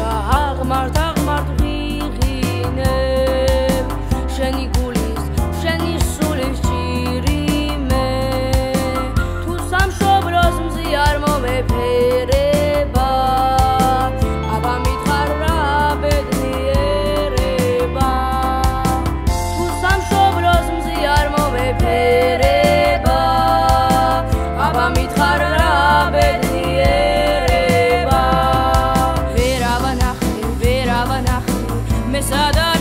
და აღმართ აღმართ ვიღინებ შენი გულის შენი სულის ჭირიმე. თუ სამშობლოს მზი არ მომეფე Miss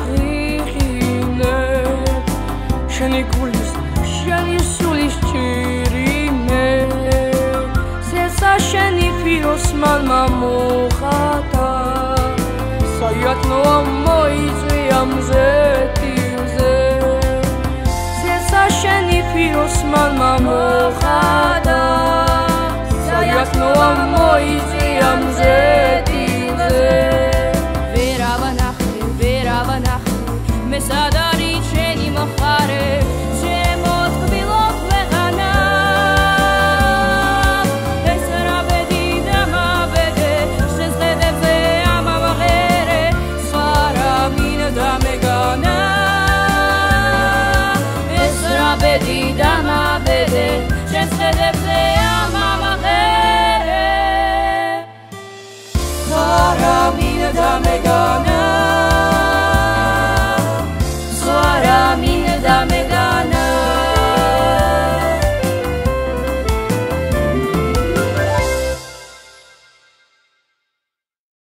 ღიღინე შენი გულის შენი სულის ჭირიმე. სესა შენი ფიროს მალმა მოხატა საიათ ნო მოიწვია მზეთილზე სესა შენი ფიროს მალმა მოხატა საიათ ნო მე სადარი შენი მხარე ბედი და მაბედე შენს ხედებზე ამამაღერე ხარა მინდა მეგონა